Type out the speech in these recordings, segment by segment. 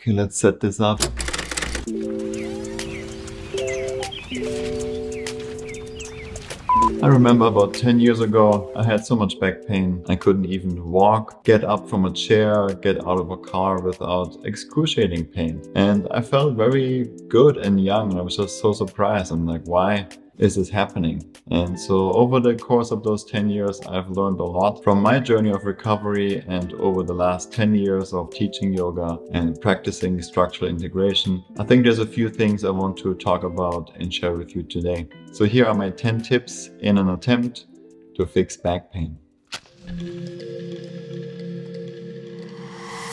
Okay, let's set this up. I remember about 10 years ago, I had so much back pain. I couldn't even walk, get up from a chair, get out of a car without excruciating pain. And I felt very good and young. I was just so surprised. I'm like, why? Is this happening? And so over the course of those 10 years, I've learned a lot from my journey of recovery and over the last 10 years of teaching yoga and practicing structural integration. I think there's a few things I want to talk about and share with you today. So here are my 10 tips in an attempt to fix back pain.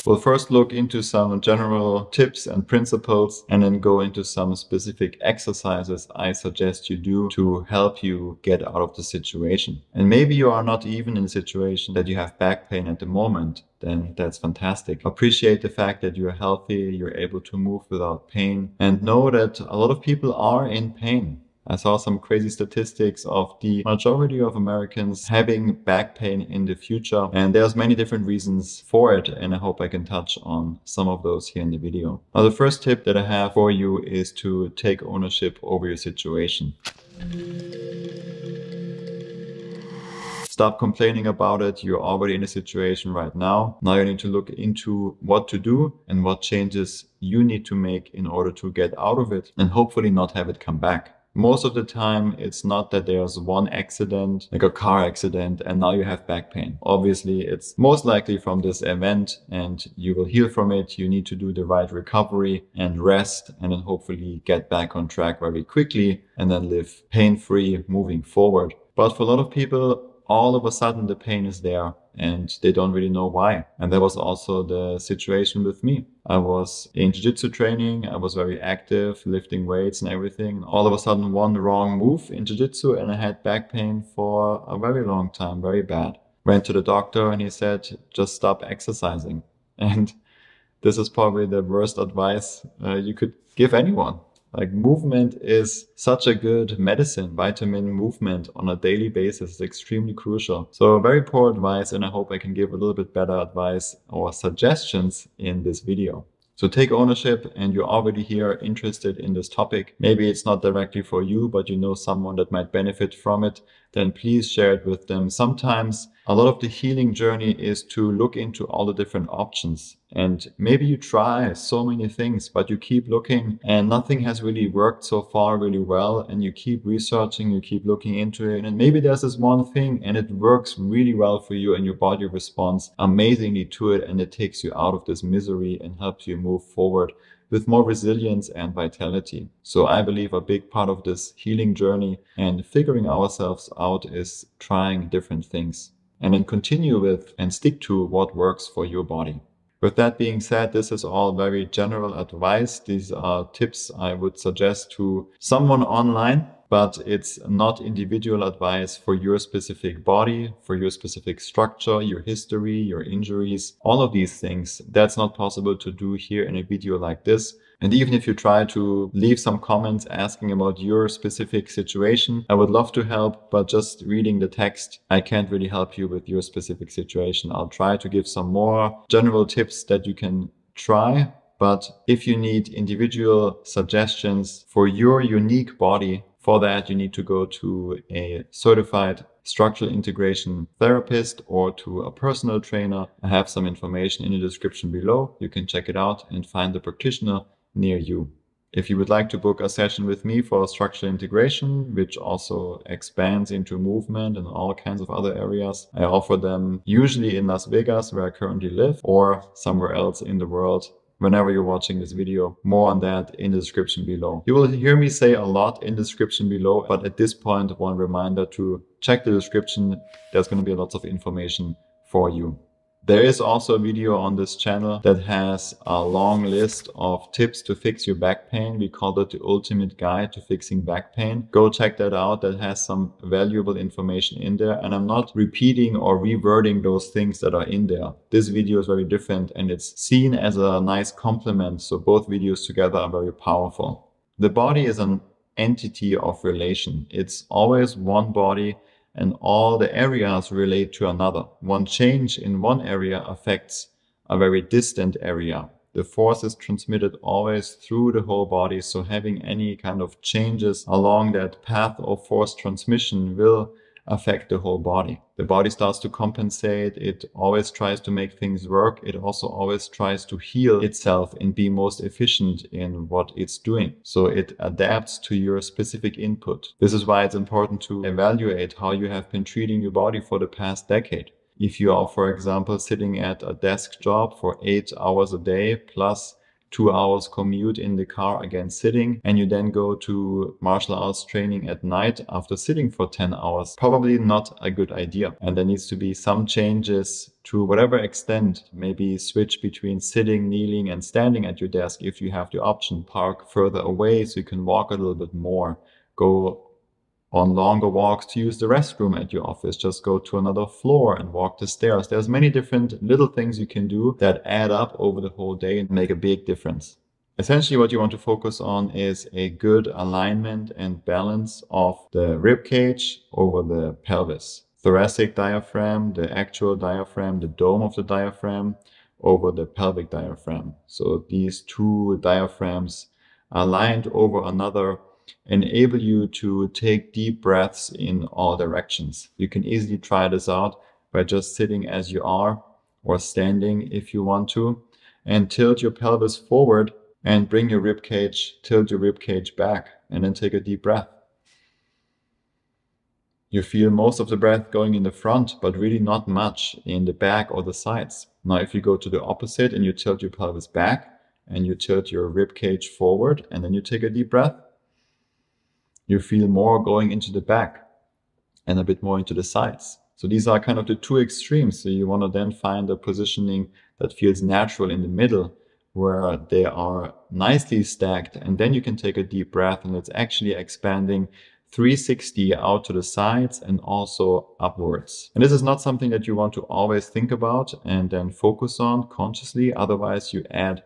We'll first look into some general tips and principles and then go into some specific exercises I suggest you do to help you get out of the situation. And maybe you are not even in a situation that you have back pain at the moment then that's fantastic. Appreciate the fact that you're healthy, you're able to move without pain, and know that a lot of people are in pain. I saw some crazy statistics of the majority of Americans having back pain in the future. And there's many different reasons for it. And I hope I can touch on some of those here in the video. Now, the first tip that I have for you is to take ownership over your situation. Stop complaining about it. You're already in a situation right now. Now you need to look into what to do and what changes you need to make in order to get out of it and hopefully not have it come back. Most of the time, it's not that there's one accident, like a car accident, and now you have back pain. Obviously, it's most likely from this event and you will heal from it. You need to do the right recovery and rest and then hopefully get back on track very quickly and then live pain free moving forward. But for a lot of people, all of a sudden the pain is there and they don't really know why. And that was also the situation with me. I was in jiu-jitsu training. I was very active, lifting weights and everything. All of a sudden, one wrong move in jiu-jitsu and I had back pain for a very long time, very bad. Went to the doctor and he said, just stop exercising. And this is probably the worst advice uh, you could give anyone. Like movement is such a good medicine. Vitamin movement on a daily basis is extremely crucial. So very poor advice. And I hope I can give a little bit better advice or suggestions in this video. So take ownership and you're already here interested in this topic. Maybe it's not directly for you, but you know someone that might benefit from it. Then please share it with them. Sometimes a lot of the healing journey is to look into all the different options. And maybe you try so many things, but you keep looking and nothing has really worked so far really well. And you keep researching, you keep looking into it. And maybe there's this one thing and it works really well for you and your body responds amazingly to it. And it takes you out of this misery and helps you move forward with more resilience and vitality. So I believe a big part of this healing journey and figuring ourselves out is trying different things and then continue with and stick to what works for your body. With that being said, this is all very general advice. These are tips I would suggest to someone online, but it's not individual advice for your specific body, for your specific structure, your history, your injuries, all of these things. That's not possible to do here in a video like this. And even if you try to leave some comments asking about your specific situation, I would love to help, but just reading the text, I can't really help you with your specific situation. I'll try to give some more general tips that you can try. But if you need individual suggestions for your unique body, for that, you need to go to a certified structural integration therapist or to a personal trainer. I have some information in the description below. You can check it out and find the practitioner near you. If you would like to book a session with me for structural integration, which also expands into movement and all kinds of other areas, I offer them usually in Las Vegas, where I currently live, or somewhere else in the world whenever you're watching this video. More on that in the description below. You will hear me say a lot in the description below, but at this point, one reminder to check the description. There's going to be lots of information for you. There is also a video on this channel that has a long list of tips to fix your back pain. We call it the ultimate guide to fixing back pain. Go check that out. That has some valuable information in there. And I'm not repeating or rewording those things that are in there. This video is very different and it's seen as a nice complement. So both videos together are very powerful. The body is an entity of relation. It's always one body and all the areas relate to another. One change in one area affects a very distant area. The force is transmitted always through the whole body. So having any kind of changes along that path of force transmission will affect the whole body. The body starts to compensate. It always tries to make things work. It also always tries to heal itself and be most efficient in what it's doing. So it adapts to your specific input. This is why it's important to evaluate how you have been treating your body for the past decade. If you are, for example, sitting at a desk job for eight hours a day plus two hours commute in the car again sitting and you then go to martial arts training at night after sitting for 10 hours. Probably not a good idea. And there needs to be some changes to whatever extent maybe switch between sitting kneeling and standing at your desk if you have the option. Park further away so you can walk a little bit more. Go on longer walks to use the restroom at your office. Just go to another floor and walk the stairs. There's many different little things you can do that add up over the whole day and make a big difference. Essentially, what you want to focus on is a good alignment and balance of the rib cage over the pelvis. Thoracic diaphragm, the actual diaphragm, the dome of the diaphragm over the pelvic diaphragm. So these two diaphragms aligned over another enable you to take deep breaths in all directions. You can easily try this out by just sitting as you are or standing if you want to and tilt your pelvis forward and bring your rib cage, tilt your rib cage back and then take a deep breath. You feel most of the breath going in the front, but really not much in the back or the sides. Now, if you go to the opposite and you tilt your pelvis back and you tilt your rib cage forward and then you take a deep breath, you feel more going into the back and a bit more into the sides. So these are kind of the two extremes. So you want to then find a positioning that feels natural in the middle where they are nicely stacked. And then you can take a deep breath and it's actually expanding 360 out to the sides and also upwards. And this is not something that you want to always think about and then focus on consciously. Otherwise you add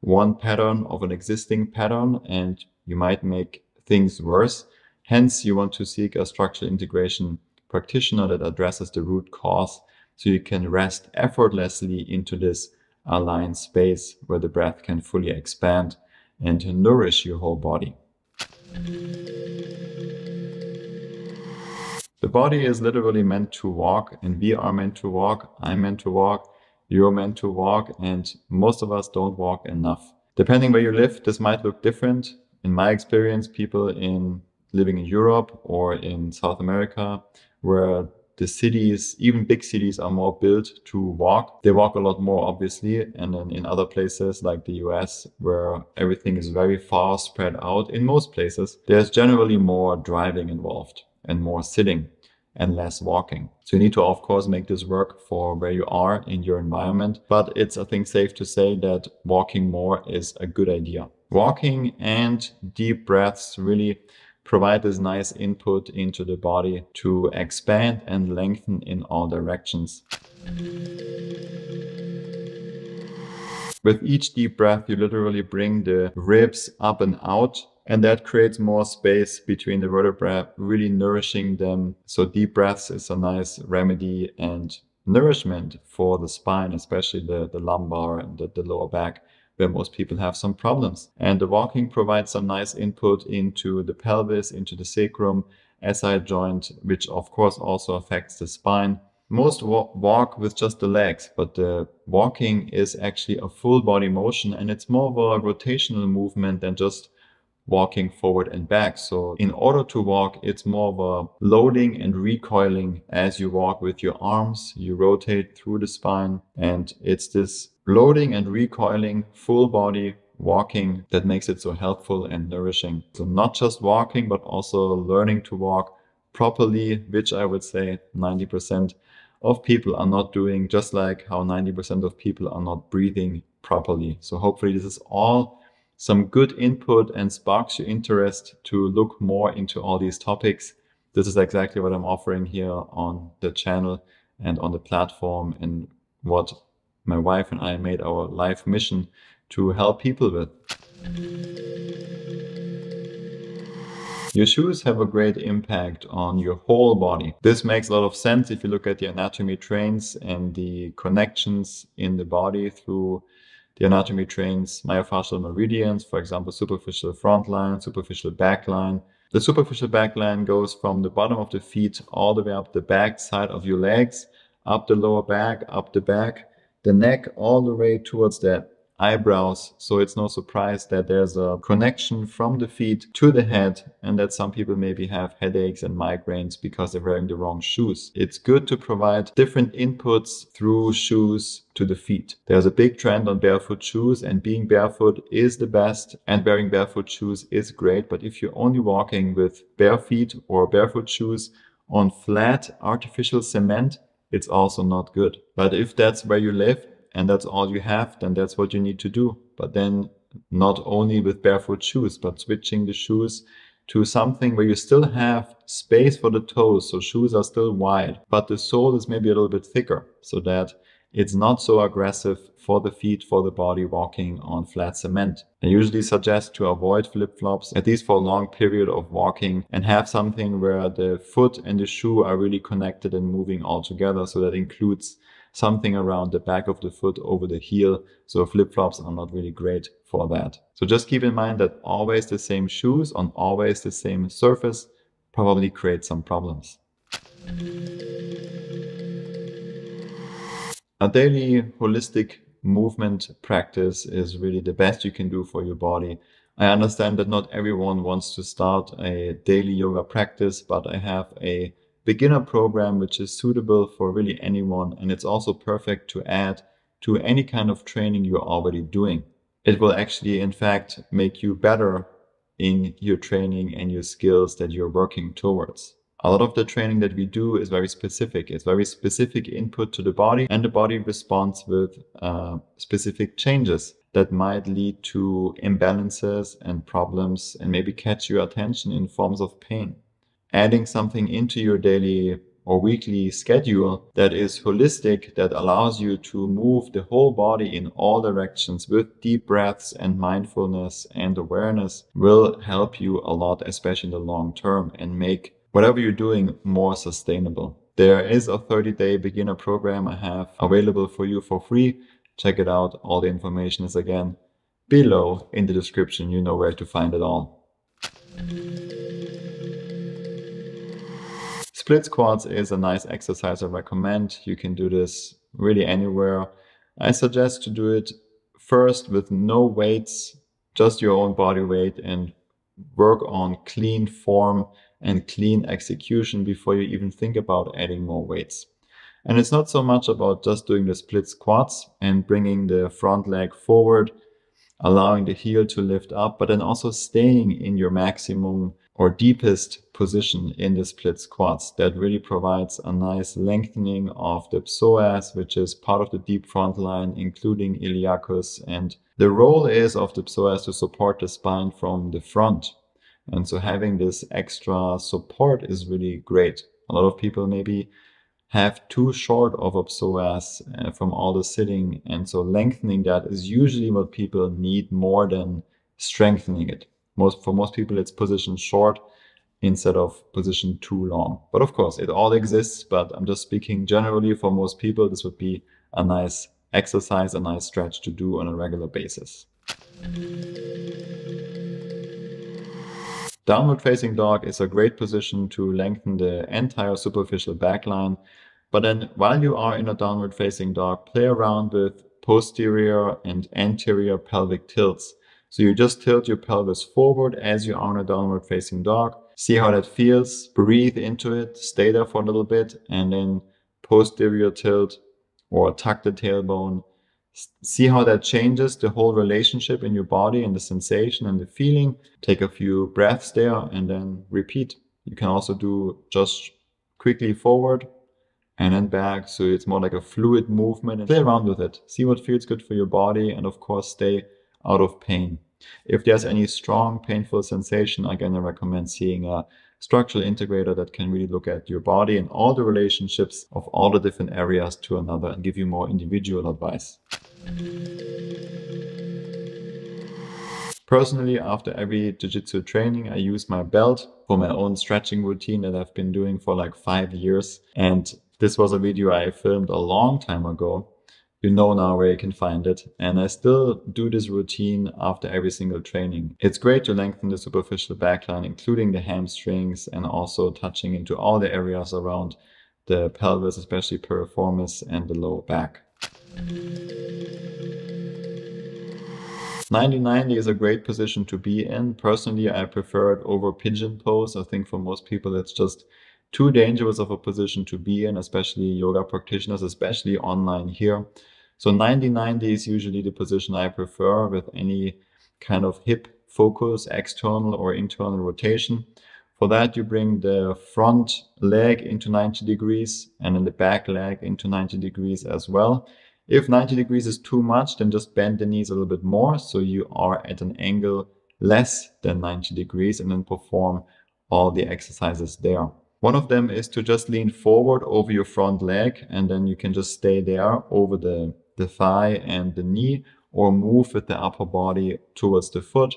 one pattern of an existing pattern and you might make things worse. Hence, you want to seek a structural integration practitioner that addresses the root cause so you can rest effortlessly into this aligned space where the breath can fully expand and nourish your whole body. The body is literally meant to walk, and we are meant to walk. I'm meant to walk. You're meant to walk, and most of us don't walk enough. Depending where you live, this might look different in my experience, people in living in Europe or in South America, where the cities, even big cities, are more built to walk. They walk a lot more, obviously. And then in other places like the US, where everything is very far spread out, in most places, there's generally more driving involved and more sitting and less walking. So you need to, of course, make this work for where you are in your environment. But it's, I think, safe to say that walking more is a good idea. Walking and deep breaths really provide this nice input into the body to expand and lengthen in all directions. With each deep breath, you literally bring the ribs up and out and that creates more space between the vertebrae, really nourishing them. So deep breaths is a nice remedy and nourishment for the spine, especially the, the lumbar and the, the lower back where most people have some problems. And the walking provides some nice input into the pelvis, into the sacrum, SI joint, which of course also affects the spine. Most walk with just the legs, but the walking is actually a full body motion and it's more of a rotational movement than just walking forward and back. So in order to walk, it's more of a loading and recoiling as you walk with your arms. You rotate through the spine and it's this loading and recoiling full body walking that makes it so helpful and nourishing. So not just walking, but also learning to walk properly, which I would say 90% of people are not doing, just like how 90% of people are not breathing properly. So hopefully this is all some good input and sparks your interest to look more into all these topics. This is exactly what I'm offering here on the channel and on the platform and what my wife and I made our life mission to help people with. Your shoes have a great impact on your whole body. This makes a lot of sense if you look at the anatomy trains and the connections in the body through The anatomy trains myofascial meridians, for example, superficial front line, superficial back line. The superficial back line goes from the bottom of the feet all the way up the back side of your legs, up the lower back, up the back, the neck all the way towards the eyebrows. So it's no surprise that there's a connection from the feet to the head and that some people maybe have headaches and migraines because they're wearing the wrong shoes. It's good to provide different inputs through shoes to the feet. There's a big trend on barefoot shoes and being barefoot is the best and wearing barefoot shoes is great. But if you're only walking with bare feet or barefoot shoes on flat artificial cement, it's also not good. But if that's where you live, and that's all you have, then that's what you need to do. But then not only with barefoot shoes, but switching the shoes to something where you still have space for the toes. So shoes are still wide, but the sole is maybe a little bit thicker so that it's not so aggressive for the feet, for the body walking on flat cement. I usually suggest to avoid flip flops, at least for a long period of walking and have something where the foot and the shoe are really connected and moving all together. So that includes something around the back of the foot over the heel. So flip flops are not really great for that. So just keep in mind that always the same shoes on always the same surface probably create some problems. A daily holistic movement practice is really the best you can do for your body. I understand that not everyone wants to start a daily yoga practice, but I have a beginner program which is suitable for really anyone and it's also perfect to add to any kind of training you're already doing. It will actually, in fact, make you better in your training and your skills that you're working towards. A lot of the training that we do is very specific. It's very specific input to the body and the body responds with uh, specific changes that might lead to imbalances and problems and maybe catch your attention in forms of pain adding something into your daily or weekly schedule that is holistic, that allows you to move the whole body in all directions with deep breaths and mindfulness and awareness will help you a lot, especially in the long term and make whatever you're doing more sustainable. There is a 30 day beginner program I have available for you for free. Check it out. All the information is again below in the description. You know where to find it all. Split squats is a nice exercise I recommend. You can do this really anywhere. I suggest to do it first with no weights, just your own body weight and work on clean form and clean execution before you even think about adding more weights. And it's not so much about just doing the split squats and bringing the front leg forward, allowing the heel to lift up, but then also staying in your maximum or deepest position in the split squats that really provides a nice lengthening of the psoas, which is part of the deep front line, including iliacus. And the role is of the psoas to support the spine from the front. And so having this extra support is really great. A lot of people maybe have too short of a psoas uh, from all the sitting. And so lengthening that is usually what people need more than strengthening it. Most for most people, it's position short instead of position too long. But of course, it all exists. But I'm just speaking generally for most people. This would be a nice exercise, a nice stretch to do on a regular basis. Downward facing dog is a great position to lengthen the entire superficial back line. But then while you are in a downward facing dog, play around with posterior and anterior pelvic tilts. So you just tilt your pelvis forward as you are on a downward facing dog. See how that feels. Breathe into it. Stay there for a little bit and then posterior tilt or tuck the tailbone. See how that changes the whole relationship in your body and the sensation and the feeling. Take a few breaths there and then repeat. You can also do just quickly forward and then back. So it's more like a fluid movement and play around with it. See what feels good for your body. And of course, stay out of pain. If there's any strong painful sensation, again, I recommend seeing a structural integrator that can really look at your body and all the relationships of all the different areas to another and give you more individual advice. Personally, after every jiu-jitsu training, I use my belt for my own stretching routine that I've been doing for like five years. And this was a video I filmed a long time ago you know now where you can find it. And I still do this routine after every single training. It's great to lengthen the superficial backline, including the hamstrings and also touching into all the areas around the pelvis, especially piriformis and the lower back. 90-90 is a great position to be in. Personally, I prefer it over pigeon pose. I think for most people, it's just too dangerous of a position to be in, especially yoga practitioners, especially online here. So 90-90 is usually the position I prefer with any kind of hip focus, external or internal rotation. For that, you bring the front leg into 90 degrees and then the back leg into 90 degrees as well. If 90 degrees is too much, then just bend the knees a little bit more. So you are at an angle less than 90 degrees and then perform all the exercises there. One of them is to just lean forward over your front leg and then you can just stay there over the, the thigh and the knee or move with the upper body towards the foot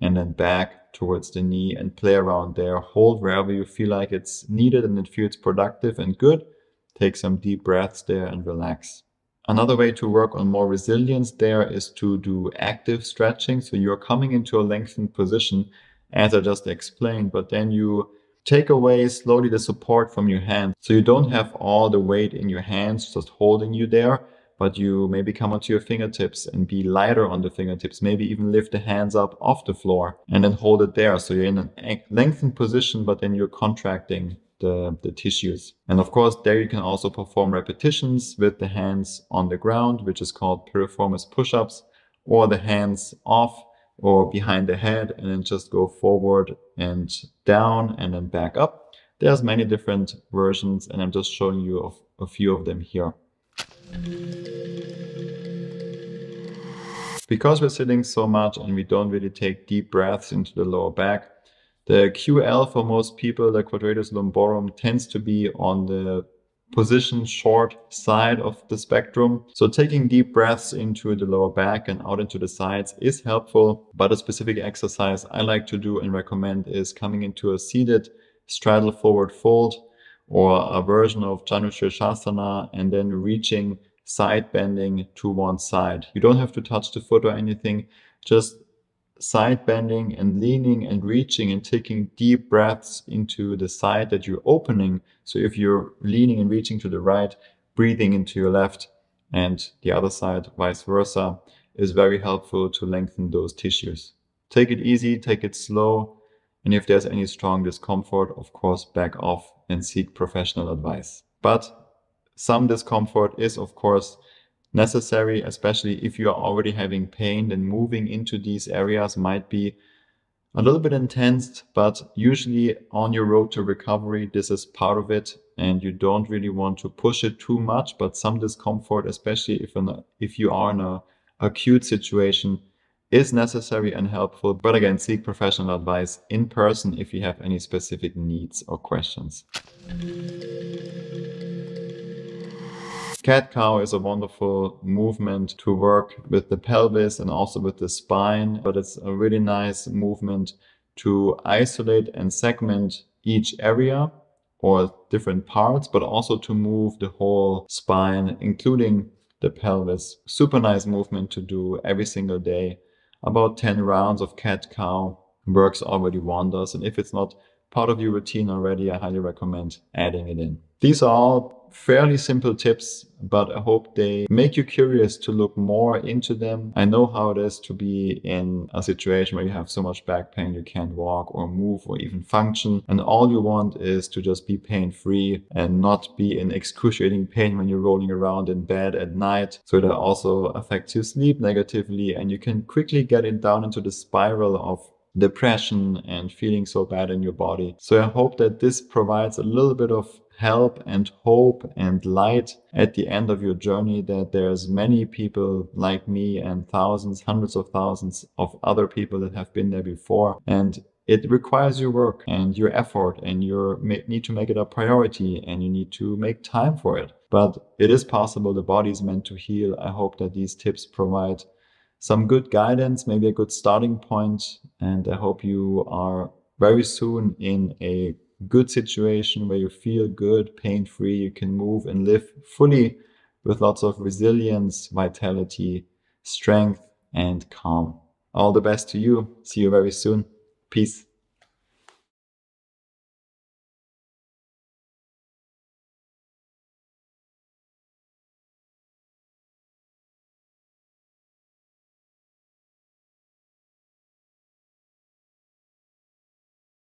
and then back towards the knee and play around there. Hold wherever you feel like it's needed and it feels productive and good. Take some deep breaths there and relax. Another way to work on more resilience there is to do active stretching. So you're coming into a lengthened position as I just explained, but then you Take away slowly the support from your hands. So you don't have all the weight in your hands just holding you there, but you maybe come onto your fingertips and be lighter on the fingertips. Maybe even lift the hands up off the floor and then hold it there. So you're in a lengthened position, but then you're contracting the, the tissues. And of course, there you can also perform repetitions with the hands on the ground, which is called piriformis push-ups, or the hands off or behind the head and then just go forward and down and then back up. There's many different versions and I'm just showing you a few of them here. Because we're sitting so much and we don't really take deep breaths into the lower back, the QL for most people, the quadratus lumborum, tends to be on the position short side of the spectrum. So taking deep breaths into the lower back and out into the sides is helpful, but a specific exercise I like to do and recommend is coming into a seated straddle forward fold or a version of Janu Shirshasana and then reaching side bending to one side. You don't have to touch the foot or anything, just side bending and leaning and reaching and taking deep breaths into the side that you're opening. So if you're leaning and reaching to the right, breathing into your left and the other side, vice versa, is very helpful to lengthen those tissues. Take it easy, take it slow. And if there's any strong discomfort, of course, back off and seek professional advice. But some discomfort is, of course, necessary, especially if you are already having pain, then moving into these areas might be a little bit intense, but usually on your road to recovery, this is part of it. And you don't really want to push it too much, but some discomfort, especially if, a, if you are in a acute situation, is necessary and helpful. But again, seek professional advice in person if you have any specific needs or questions. Cat cow is a wonderful movement to work with the pelvis and also with the spine, but it's a really nice movement to isolate and segment each area or different parts, but also to move the whole spine, including the pelvis. Super nice movement to do every single day. About 10 rounds of cat cow works already wonders. And if it's not part of your routine already, I highly recommend adding it in. These are all fairly simple tips, but I hope they make you curious to look more into them. I know how it is to be in a situation where you have so much back pain you can't walk or move or even function. And all you want is to just be pain free and not be in excruciating pain when you're rolling around in bed at night. So that also affects your sleep negatively and you can quickly get it down into the spiral of depression and feeling so bad in your body. So I hope that this provides a little bit of help and hope and light at the end of your journey that there's many people like me and thousands, hundreds of thousands of other people that have been there before. And it requires your work and your effort and you need to make it a priority and you need to make time for it. But it is possible. The body is meant to heal. I hope that these tips provide some good guidance, maybe a good starting point. And I hope you are very soon in a good situation where you feel good, pain free, you can move and live fully with lots of resilience, vitality, strength, and calm. All the best to you. See you very soon. Peace.